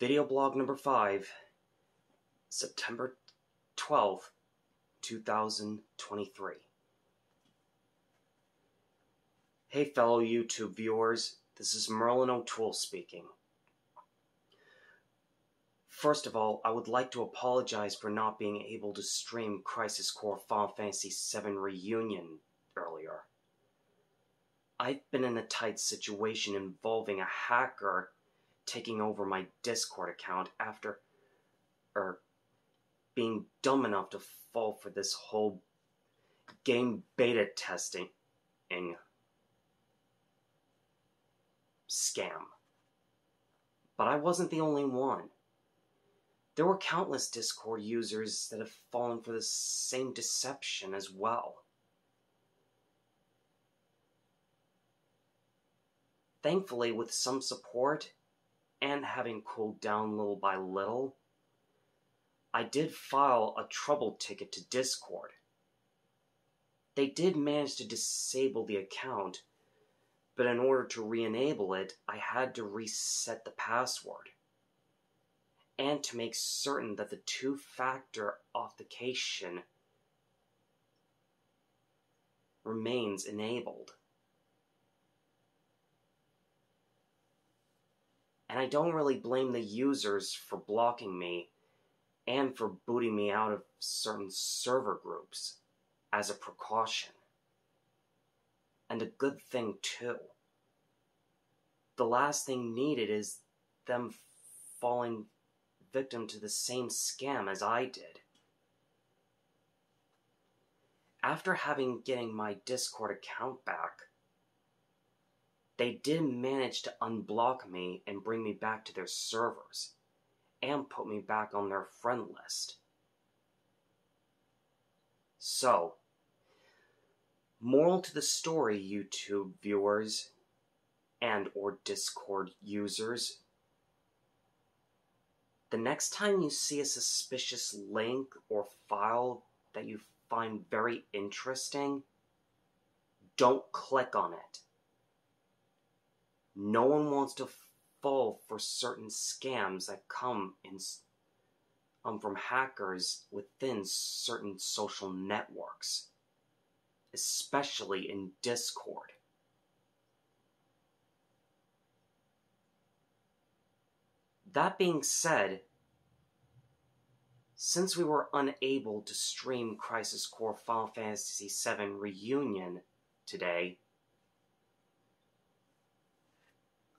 Video blog number 5, September 12th, 2023. Hey, fellow YouTube viewers, this is Merlin O'Toole speaking. First of all, I would like to apologize for not being able to stream Crisis Core Final Fantasy VII Reunion earlier. I've been in a tight situation involving a hacker taking over my Discord account after, er, being dumb enough to fall for this whole game beta testing scam. But I wasn't the only one. There were countless Discord users that have fallen for the same deception as well. Thankfully, with some support and having cooled down little by little, I did file a trouble ticket to Discord. They did manage to disable the account, but in order to re enable it, I had to reset the password. And to make certain that the two factor authentication remains enabled. And I don't really blame the users for blocking me and for booting me out of certain server groups as a precaution. And a good thing, too. The last thing needed is them falling victim to the same scam as I did. After having getting my Discord account back, they did manage to unblock me and bring me back to their servers, and put me back on their friend list. So, moral to the story, YouTube viewers and or Discord users, the next time you see a suspicious link or file that you find very interesting, don't click on it. No one wants to fall for certain scams that come in um, from hackers within certain social networks, especially in Discord. That being said, since we were unable to stream Crisis Core Final Fantasy VII Reunion today,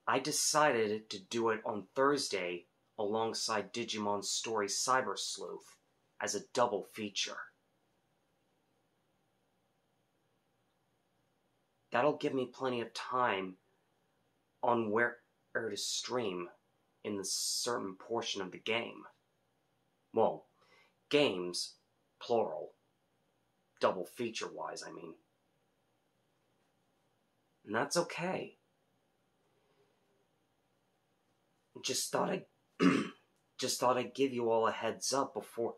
I decided to do it on Thursday alongside Digimon Story Cyber Sleuth as a double feature. That'll give me plenty of time on where to stream in the certain portion of the game. Well, games, plural. Double feature wise, I mean. And that's okay. Just thought I just thought I'd give you all a heads up before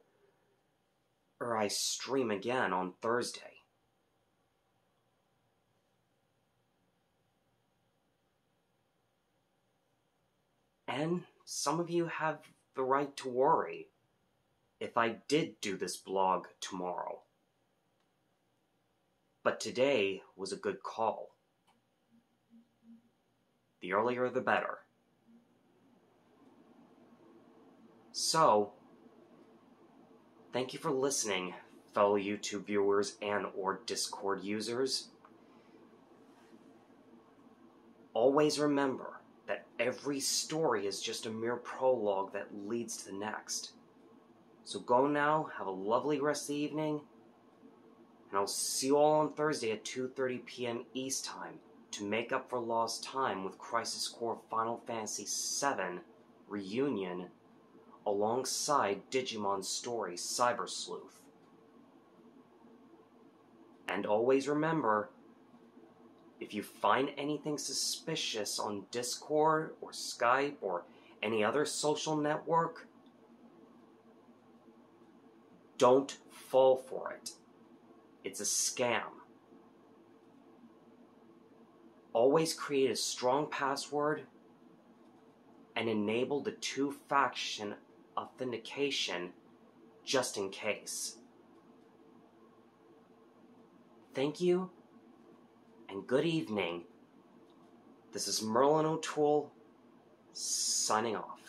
or I stream again on Thursday. And some of you have the right to worry if I did do this blog tomorrow. But today was a good call. The earlier the better. So, thank you for listening, fellow YouTube viewers and or Discord users. Always remember that every story is just a mere prologue that leads to the next. So go now, have a lovely rest of the evening, and I'll see you all on Thursday at 2:30 p.m. East Time to make up for lost time with Crisis Core Final Fantasy VII Reunion alongside Digimon's Story Cyber Sleuth. And always remember if you find anything suspicious on Discord or Skype or any other social network, don't fall for it. It's a scam. Always create a strong password and enable the two factor authentication just in case. Thank you and good evening. This is Merlin O'Toole signing off.